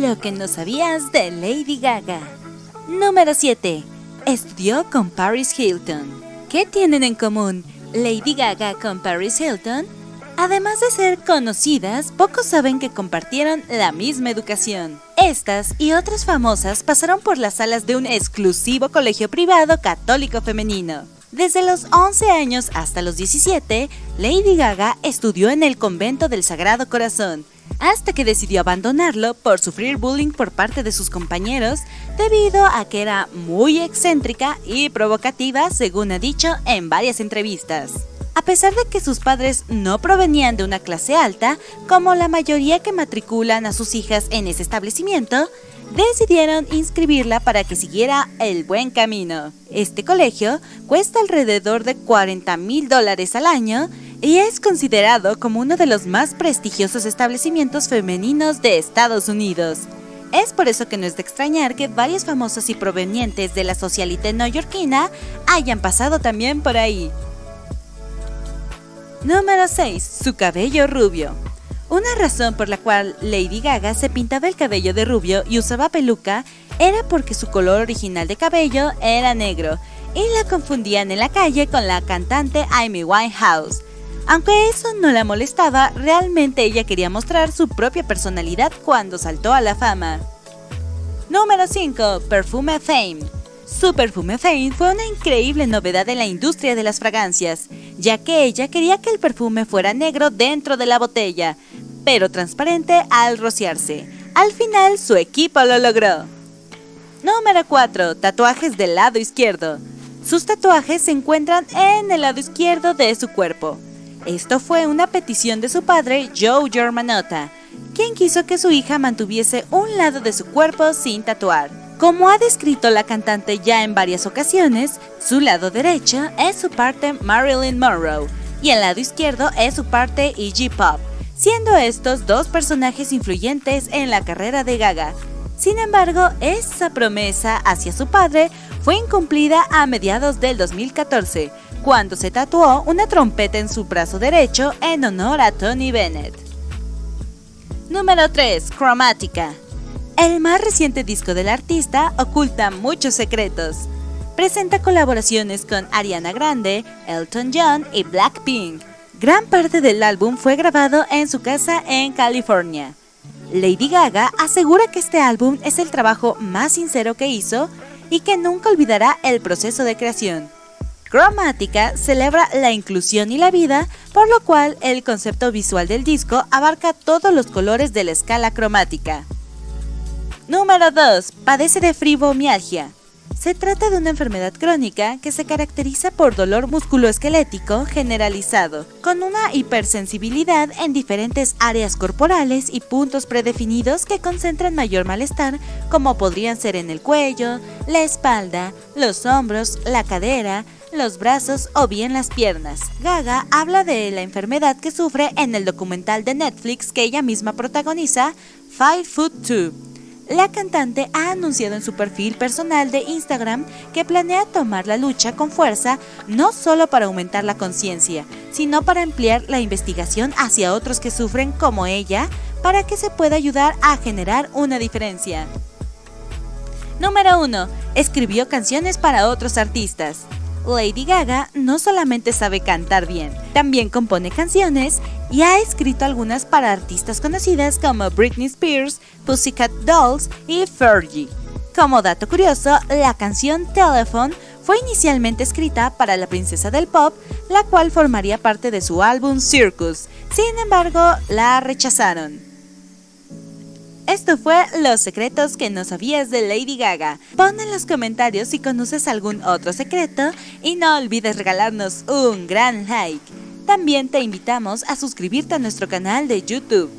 Lo que no sabías de Lady Gaga. Número 7. Estudió con Paris Hilton. ¿Qué tienen en común Lady Gaga con Paris Hilton? Además de ser conocidas, pocos saben que compartieron la misma educación. Estas y otras famosas pasaron por las salas de un exclusivo colegio privado católico femenino. Desde los 11 años hasta los 17, Lady Gaga estudió en el convento del Sagrado Corazón, hasta que decidió abandonarlo por sufrir bullying por parte de sus compañeros debido a que era muy excéntrica y provocativa, según ha dicho en varias entrevistas. A pesar de que sus padres no provenían de una clase alta, como la mayoría que matriculan a sus hijas en ese establecimiento, decidieron inscribirla para que siguiera el buen camino. Este colegio cuesta alrededor de 40 mil dólares al año y es considerado como uno de los más prestigiosos establecimientos femeninos de Estados Unidos. Es por eso que no es de extrañar que varios famosos y provenientes de la socialite neoyorquina hayan pasado también por ahí. Número 6. Su cabello rubio. Una razón por la cual Lady Gaga se pintaba el cabello de rubio y usaba peluca era porque su color original de cabello era negro y la confundían en la calle con la cantante Amy Winehouse. Aunque eso no la molestaba, realmente ella quería mostrar su propia personalidad cuando saltó a la fama. Número 5. Perfume Fame. Su perfume Fame fue una increíble novedad en la industria de las fragancias, ya que ella quería que el perfume fuera negro dentro de la botella, pero transparente al rociarse. Al final su equipo lo logró. Número 4. Tatuajes del lado izquierdo. Sus tatuajes se encuentran en el lado izquierdo de su cuerpo. Esto fue una petición de su padre Joe Germanotta, quien quiso que su hija mantuviese un lado de su cuerpo sin tatuar. Como ha descrito la cantante ya en varias ocasiones, su lado derecho es su parte Marilyn Monroe y el lado izquierdo es su parte Iggy Pop, siendo estos dos personajes influyentes en la carrera de Gaga. Sin embargo, esa promesa hacia su padre fue incumplida a mediados del 2014, cuando se tatuó una trompeta en su brazo derecho en honor a Tony Bennett. Número 3. Chromatica. El más reciente disco del artista oculta muchos secretos. Presenta colaboraciones con Ariana Grande, Elton John y Blackpink. Gran parte del álbum fue grabado en su casa en California. Lady Gaga asegura que este álbum es el trabajo más sincero que hizo y que nunca olvidará el proceso de creación. Chromatica celebra la inclusión y la vida, por lo cual el concepto visual del disco abarca todos los colores de la escala cromática. Número 2. Padece de fibromialgia. Se trata de una enfermedad crónica que se caracteriza por dolor musculoesquelético generalizado, con una hipersensibilidad en diferentes áreas corporales y puntos predefinidos que concentran mayor malestar, como podrían ser en el cuello, la espalda, los hombros, la cadera, los brazos o bien las piernas. Gaga habla de la enfermedad que sufre en el documental de Netflix que ella misma protagoniza, Five Foot Two la cantante ha anunciado en su perfil personal de Instagram que planea tomar la lucha con fuerza no solo para aumentar la conciencia, sino para ampliar la investigación hacia otros que sufren como ella para que se pueda ayudar a generar una diferencia. Número 1. Escribió canciones para otros artistas. Lady Gaga no solamente sabe cantar bien, también compone canciones y ha escrito algunas para artistas conocidas como Britney Spears, Pussycat Dolls y Fergie. Como dato curioso, la canción Telephone fue inicialmente escrita para la princesa del pop, la cual formaría parte de su álbum Circus. Sin embargo, la rechazaron. Esto fue Los secretos que no sabías de Lady Gaga. Pon en los comentarios si conoces algún otro secreto y no olvides regalarnos un gran like. También te invitamos a suscribirte a nuestro canal de YouTube.